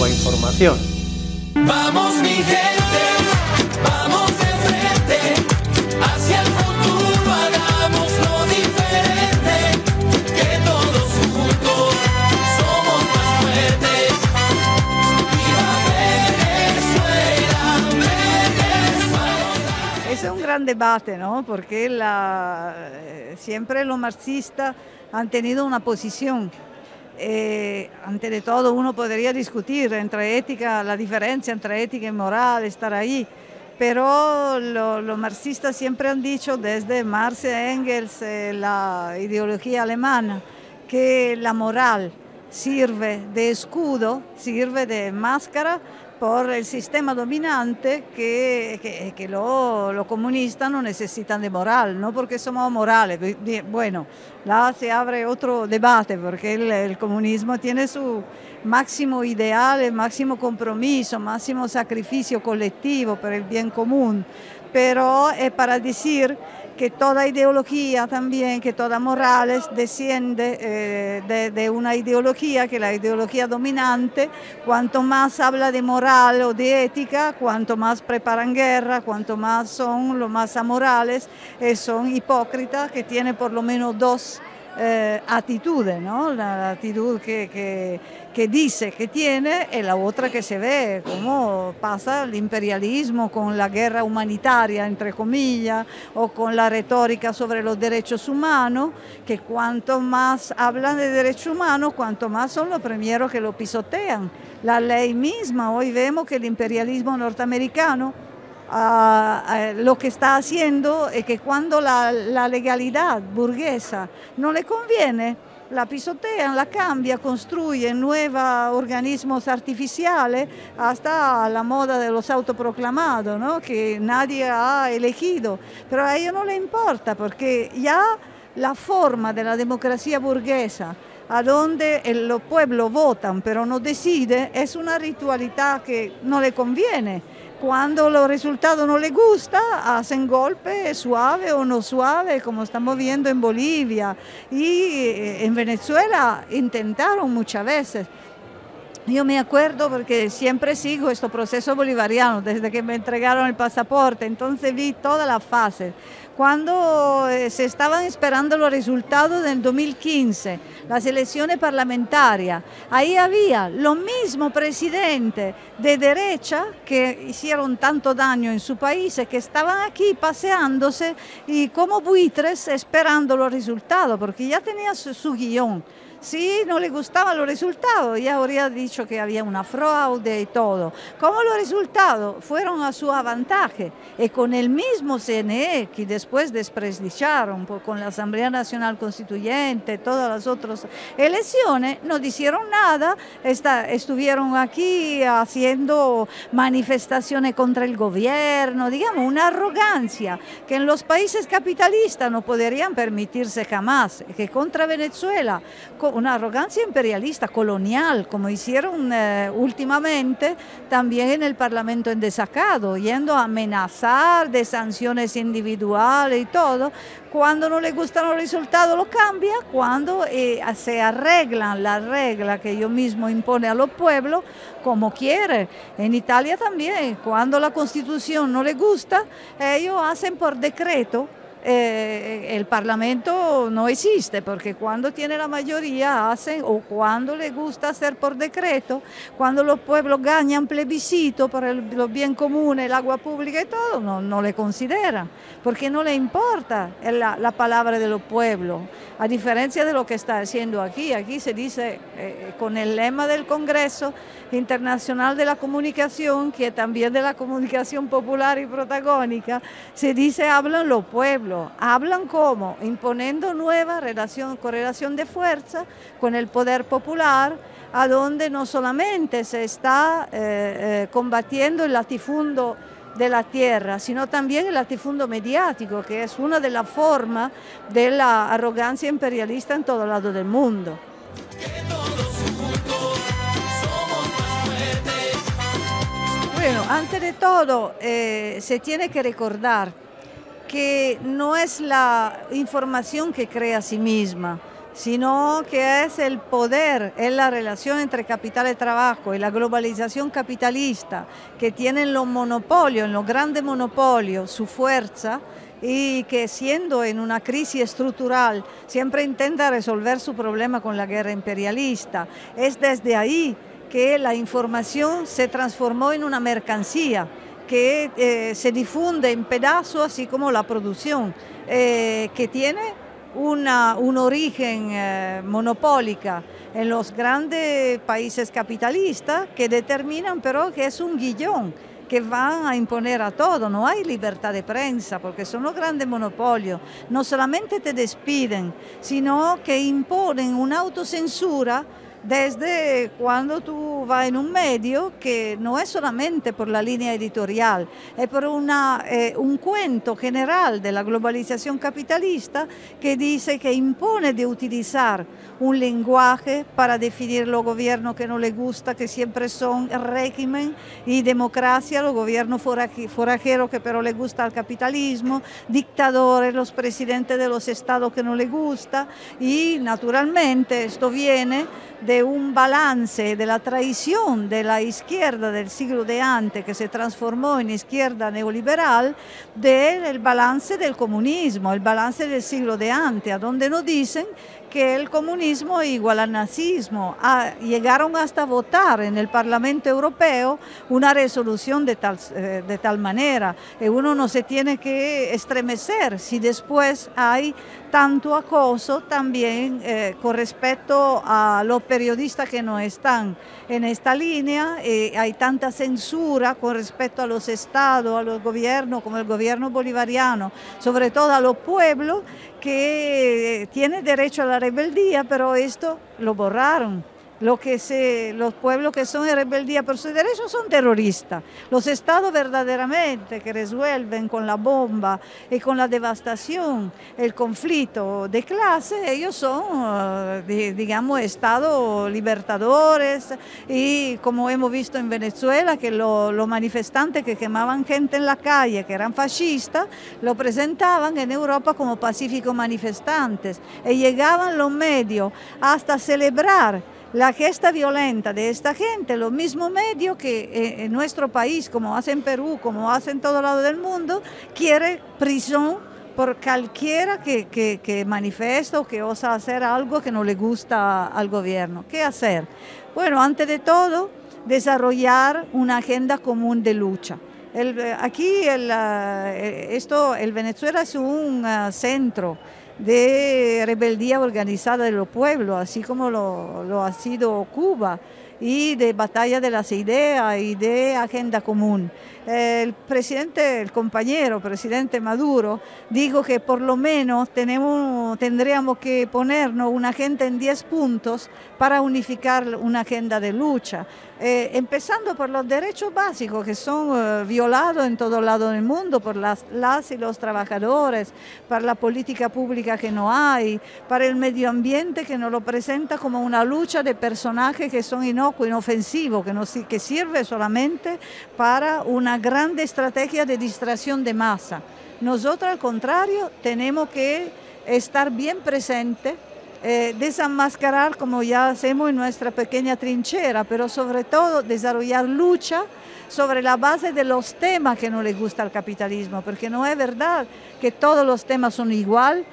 antigua información. Vamos mi gente, vamos de frente, hacia el futuro hagamos lo diferente, que todos juntos somos más fuertes. Viva Venezuela, Venezuela. Ese es un gran debate, ¿no? Porque la, eh, siempre los marxistas han tenido una posición. Eh, ante de todo uno podría discutir entre ética, la diferencia entre ética y moral, estar ahí. Pero lo- los marxistas siempre han dicho desde Marx e Engels, eh, la ideología alemana, que la moral sirve de escudo, sirve de máscara por el sistema dominante que, que- que lo- los comunistas no necesitan de moral, no porque somos morales. Bueno, là se abre otro debate porque el, comunismo tiene su máximo ideal, el máximo compromiso, máximo sacrificio colectivo por el bien común, pero es para decir que toda ideología también, que toda moral es- desciende eh, de, una ideología, que la ideología dominante, cuanto más habla de moral o de ética, cuanto más preparan guerra, cuanto más son los más amorales, eh, son hipócritas, que tienen por lo menos dos eh, actitudes, ¿no? La actitud que, que- que dice que tiene y la otra que se ve, como pasa el imperialismo con la guerra humanitaria, entre comillas, o con la retórica sobre los derechos humanos, que cuanto más hablan de derechos humanos, cuanto más son los primeros que lo pisotean. La ley misma, hoy vemos que el imperialismo norteamericano eh, lo que está haciendo es que cuando la, legalidad burguesa no le conviene, la pisotean, la cambia, construyen nuevos organismos artificiales hasta la moda de los autoproclamados, ¿no? que nadie ha elegido. Pero a ellos no le importa porque ya la forma de la democracia burguesa a donde los pueblos votan pero no deciden, es una ritualidad que no le conviene. Cuando los resultados no les gusta, hacen golpe suave o no suave, como estamos viendo en Bolivia. Y eh, en Venezuela intentaron muchas veces. Yo me acuerdo porque siempre sigo estos procesos bolivarianos desde que me entregaron el pasaporte, entonces vi todas las fases. Cuando eh, se estaban esperando los resultados del 2015, las elecciones parlamentarias, ahí había los mismos presidentes de derecha que hicieron tanto daño en su país, que estaban aquí paseándose y como buitres esperando los resultados, porque ya tenía su, su guion. Si no le gustaban los resultados, ya habría dicho que había una fraude y todo. Como los resultados fueron a su avantaje y con el mismo CNE que después desprestigiaron con la Asamblea Nacional Constituyente, todas las otras elecciones, no hicieron nada, estuvieron aquí haciendo manifestaciones contra el gobierno, digamos, una arrogancia que en los países capitalistas no podrían permitirse jamás, que contra Venezuela, una arrogancia imperialista, colonial, como hicieron eh, últimamente también en el Parlamento en desacato, yendo a amenazar de sanciones individuales y todo, cuando no le gustan los resultados lo cambia, cuando eh, se arreglan las reglas que ellos mismos impone a los pueblos como quiere. En Italia también, cuando la constitución no le gusta, ellos hacen por decreto eh, el Parlamento no existe porque cuando tiene la mayoría hacen o cuando le gusta hacer por decreto, cuando los pueblos ganan plebiscito para el, los bien comunes, el agua pública y todo, no, no le consideran porque no le importa la, la palabra de los pueblos. A diferencia de lo que está haciendo aquí, aquí se dice eh, con el lema del Congreso Internacional de la Comunicación, que también de la comunicación popular y protagónica, se dice hablan los pueblos. ¿Hablan cómo? Imponiendo nueva relación, correlación de fuerza con el poder popular, a donde no solamente se está eh, eh, combatiendo el latifundo de la tierra, sino también el latifundo mediático, que es una de las formas de la arrogancia imperialista en todo lado del mundo. Bueno, antes de todo, eh, se tiene que recordar que no es la información que crea a sí misma, sino que es el poder, es la relación entre capital y trabajo y la globalización capitalista que tienen los monopolios, los grandes monopolios, su fuerza y que siendo en una crisis estructural siempre intenta resolver su problema con la guerra imperialista. Es desde ahí que la información se transformó en una mercancía que eh, se difunde en pedazos, así como la producción, eh, que tiene una, un origen eh, en los grandes países capitalistas que determinan pero que es un guillón que van a imponer a todo, no hay libertad de prensa porque son los grandes monopolios, no solamente te despiden, sino que imponen una autocensura desde cuando tú vas en un medio que no es solamente por la línea editorial, es por eh, un cuento general de la globalización capitalista que dice que impone de utilizar un lenguaje para definir los gobiernos que no le gusta, que siempre son régimen y democracia, los gobiernos forajeros que pero le gusta el capitalismo, dictadores, los presidentes de los estados que no le gusta y naturalmente esto viene de un balance de la traición de la izquierda del siglo de antes que se transformó en izquierda neoliberal del balance del comunismo, el balance del siglo de antes, a donde nos dicen que el comunismo igual al nazismo. Ah, llegaron hasta votar en el Parlamento Europeo una resolución de tal, eh, de tal manera. Y uno no se tiene que estremecer si después hay tanto acoso también eh, con respecto a los periodistas que no están en esta línea. Eh, hay tanta censura con respecto a los estados, a los gobiernos, como el gobierno bolivariano, sobre todo a los pueblos, que tienen derecho a la rebeldía, pero esto lo borraron lo que se, los pueblos que son en rebeldía por sus derechos son terroristas. Los estados verdaderamente que resuelven con la bomba y con la devastación el conflicto de clase, ellos son, eh, digamos, estados libertadores y como hemos visto en Venezuela, que los manifestantes que quemaban gente en la calle, que eran fascistas, lo presentaban en Europa como pacíficos manifestantes y llegaban los medios hasta celebrar la gesta violenta de esta gente, lo mismo medio que eh, en nuestro país, como hace en Perú, como hace en todo lado del mundo, quiere prisión por cualquiera que, que, manifiesta o que osa hacer algo que no le gusta al gobierno. ¿Qué hacer? Bueno, antes de todo, desarrollar una agenda común de lucha. Eh, aquí eh, esto, el Venezuela es un centro de rebeldía organizada de los pueblos, así como lo, ha sido Cuba, y de batalla de las ideas y de agenda común. El presidente, el compañero presidente Maduro, dijo que por lo menos tenemos, tendríamos que ponernos una agenda en 10 puntos para unificar una agenda de lucha. Eh, empezando por los derechos básicos que son eh, violados en todo lado del mundo por las, las y los trabajadores, para la política pública que no hay, para el medio ambiente que nos lo presenta como una lucha de personajes que son inocuos, inofensivos, que, no, que sirve solamente para una gran estrategia de distracción de masa. Nosotros al contrario tenemos que estar bien presentes eh, desenmascarar como ya hacemos en nuestra pequeña trinchera, pero sobre todo desarrollar lucha sobre la base de los temas que no le gusta al capitalismo, porque no es verdad que todos los temas son igual,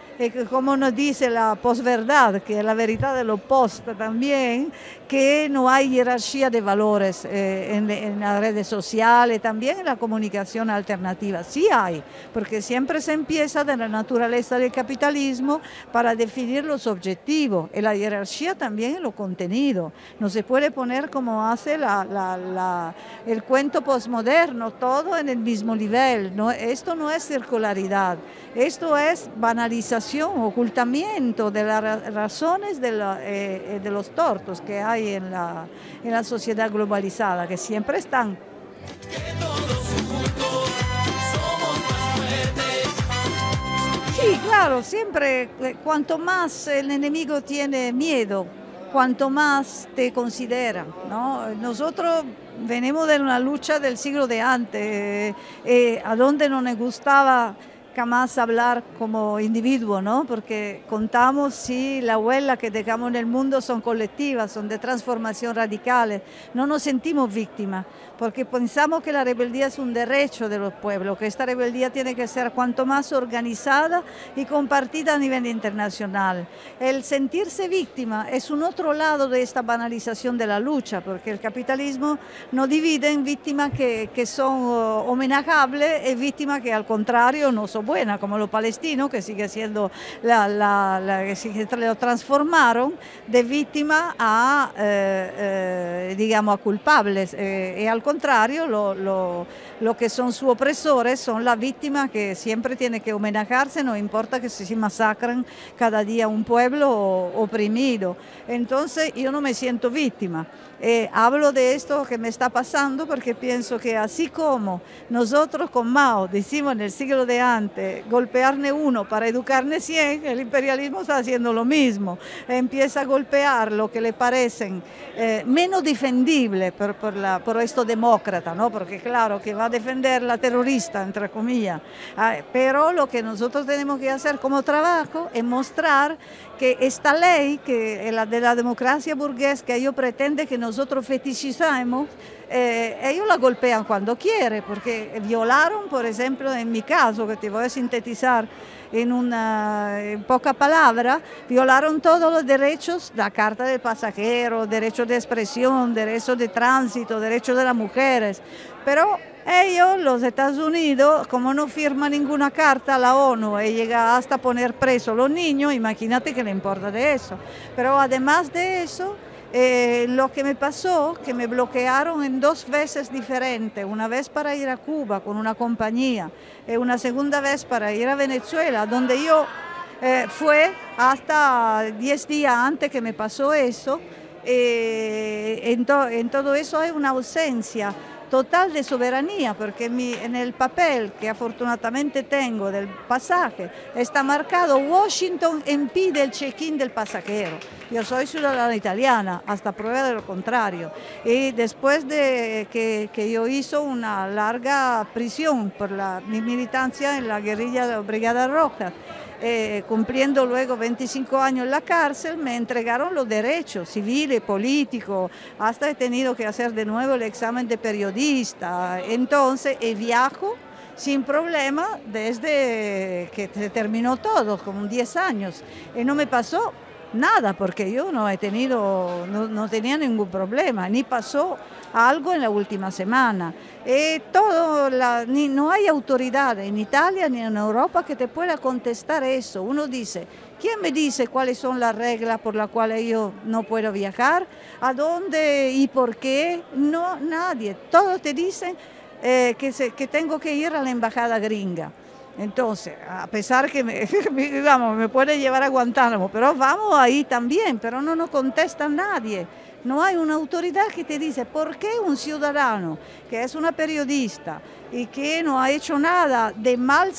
como nos dice la posverdad, que es la verdad de lo post también, que no hay jerarquía de valores eh, en, las redes sociales, también en la comunicación alternativa. Sí hay, porque siempre se empieza de la naturaleza del capitalismo para definir los objetivos, y la jerarquía también en lo contenido. No se puede poner como hace el cuento postmoderno, todo en el mismo nivel. Esto no es circularidad, esto es banalización, ocultamiento de las razones de, eh, de los tortos que hay en la, en la sociedad globalizada, que siempre están. Sí, claro, siempre, eh, cuanto más el enemigo tiene miedo, cuanto más te considera. ¿no? Nosotros venimos de una lucha del siglo de antes, eh, eh, a donde no nos gustaba jamás hablar como individuo, ¿no? Porque contamos si la huella que dejamos en el mundo son colectivas, son de transformación radicales. No nos sentimos víctimas, porque pensamos que la rebeldía es un derecho de los pueblos, que esta rebeldía tiene que ser cuanto más organizada y compartida a nivel internacional. El sentirse víctima es un otro lado de esta banalización de la lucha, porque el capitalismo no divide en víctimas que, que son homenajables y víctimas que al contrario no son buenas, como los palestinos, que sigue siendo la, la, que lo transformaron de víctima a, eh, eh, digamos, a culpables. Eh, y al contrario, lo, lo, lo, que son sus opresores son las víctimas que siempre tienen que homenajarse, no importa que se masacren cada día un pueblo oprimido. Entonces yo no me siento víctima. Eh, hablo de esto que me está pasando porque pienso que así como nosotros con Mao decimos en el siglo de antes, golpearne uno para educarne cien, el imperialismo está haciendo lo mismo. Empieza a golpear lo que le parecen eh, menos defendible por, por, la, por esto demócrata, ¿no? porque claro que va a defender la terrorista, entre comillas, ah, pero lo que nosotros tenemos que hacer como trabajo es mostrar que esta ley, que es la de la democracia burguesa, que ellos pretenden que nosotros fetichizamos, eh, ellos la golpean cuando quieren, porque violaron, por ejemplo, en mi caso, que te voy a sintetizar en una en poca palabra, violaron todos los derechos, la carta del pasajero, derechos de expresión, derechos de tránsito, derechos de las mujeres, pero ellos, los Estados Unidos, como no firman ninguna carta a la ONU y llega hasta poner preso los niños, imagínate que le importa de eso. Pero además de eso, eh, lo que me pasó, que me bloquearon en dos veces diferentes, una vez para ir a Cuba con una compañía y una segunda vez para ir a Venezuela, donde yo eh, fue hasta 10 días antes que me pasó eso, eh, en, en todo eso hay una ausencia total de soberanía, porque en el papel que afortunadamente tengo del pasaje está marcado Washington impide el check-in del pasajero. Yo soy ciudadana italiana, hasta prueba de lo contrario. Y después de que, yo hizo una larga prisión por mi militancia en la guerrilla de Brigada Roja, eh, cumpliendo luego 25 años en la cárcel, me entregaron los derechos civiles, políticos, hasta he tenido que hacer de nuevo el examen de periodista. Entonces, he viajo sin problema desde que se terminó todo, como 10 años. Y no me pasó nada, porque yo no he tenido, no, tenía ningún problema, ni pasó algo en la última semana. Eh, todo la, ni, no hay autoridad en Italia ni en Europa que te pueda contestar eso. Uno dice, ¿quién me dice cuáles son las reglas por las cuales yo no puedo viajar? ¿A dónde y por qué? No, nadie. Todos te dicen eh, que, se, que tengo que ir a la embajada gringa. Entonces, a pesar que me, digamos, me puede llevar a Guantánamo, pero vamos ahí también, pero no nos contesta nadie. No hay una autoridad que te dice por qué un ciudadano que es una periodista y que no ha hecho nada de mal,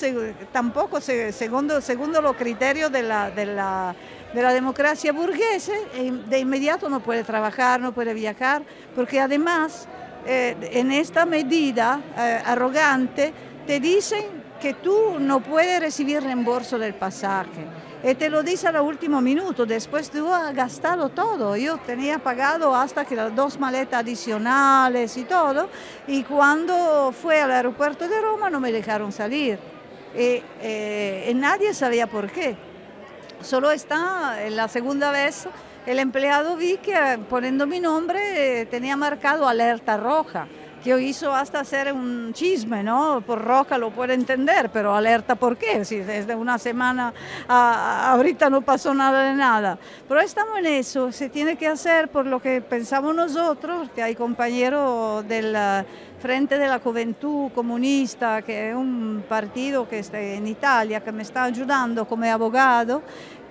tampoco segundo, segundo los criterios de la, de la, de la democracia burguesa, e de inmediato no puede trabajar, no puede viajar, porque además eh, en esta medida eh, arrogante te dicen que tú no puedes recibir reembolso del pasaje. Y te lo dice al último minuto, después tú has gastado todo. Yo tenía pagado hasta que las dos maletas adicionales y todo, y cuando fue al aeropuerto de Roma no me dejaron salir. Y, eh, y nadie sabía por qué. Solo está en la segunda vez el empleado vi que poniendo mi nombre eh, tenía marcado alerta roja que hizo hasta hacer un chisme, ¿no? Por roca lo puede entender, pero alerta por qué, si desde una semana a, ahorita no pasó nada de nada. Pero estamos en eso, se tiene que hacer por lo que pensamos nosotros, que hay compañeros del Frente de la Juventud Comunista, que es un partido que está en Italia, que me está ayudando como abogado,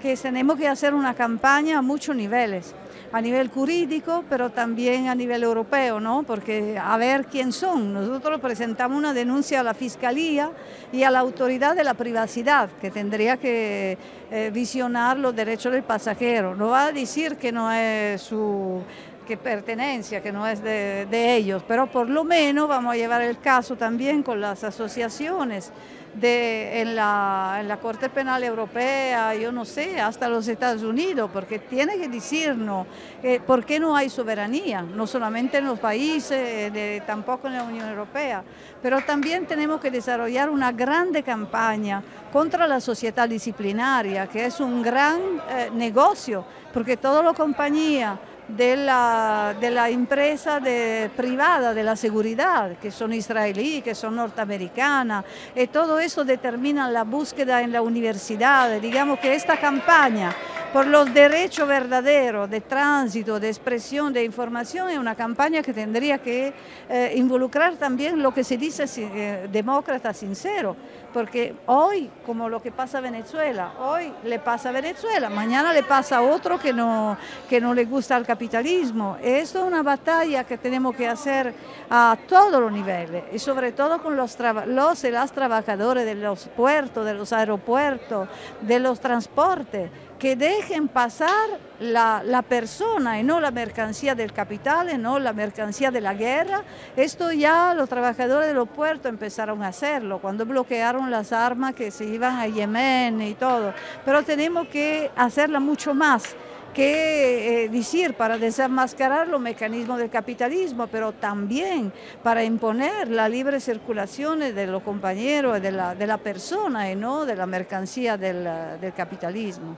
que tenemos que hacer una campaña a muchos niveles a nivel jurídico, pero también a nivel europeo, ¿no? porque a ver quién son. Nosotros presentamos una denuncia a la Fiscalía y a la Autoridad de la Privacidad, que tendría que eh, visionar los derechos del pasajero. No va a decir que no es su que pertenencia, que no es de, de, ellos, pero por lo menos vamos a llevar el caso también con las asociaciones de, en, la, en la Corte Penal Europea, yo no sé, hasta los Estados Unidos, porque tiene que decirnos eh, por qué no hay soberanía, no solamente en los países, de, tampoco en la Unión Europea, pero también tenemos que desarrollar una grande campaña contra la sociedad disciplinaria, que es un gran eh, negocio, porque todas las compañías de la, de la empresa de, privada de la seguridad, que son israelíes, que son norteamericanas, y todo eso determina la búsqueda en la universidad. Digamos que esta campaña por los derechos verdaderos de tránsito, de expresión, de información, es una campaña que tendría que eh, involucrar también lo que se dice eh, demócrata sincero, porque hoy, como lo que pasa a Venezuela, hoy le pasa a Venezuela, mañana le pasa a otro que no, que no le gusta el capitalismo. Esto es una batalla que tenemos que hacer a todos los niveles y sobre todo con los, los y las trabajadores de los puertos, de los aeropuertos, de los transportes que dejen pasar la, persona y no la mercancía del capital y no la mercancía de la guerra. Esto ya los trabajadores de los puertos empezaron a hacerlo cuando bloquearon las armas que se iban a Yemen y todo. Pero tenemos que hacerla mucho más que eh, decir para desenmascarar los mecanismos del capitalismo, pero también para imponer la libre circulación de los compañeros, de la, persona y no de la mercancía del capitalismo.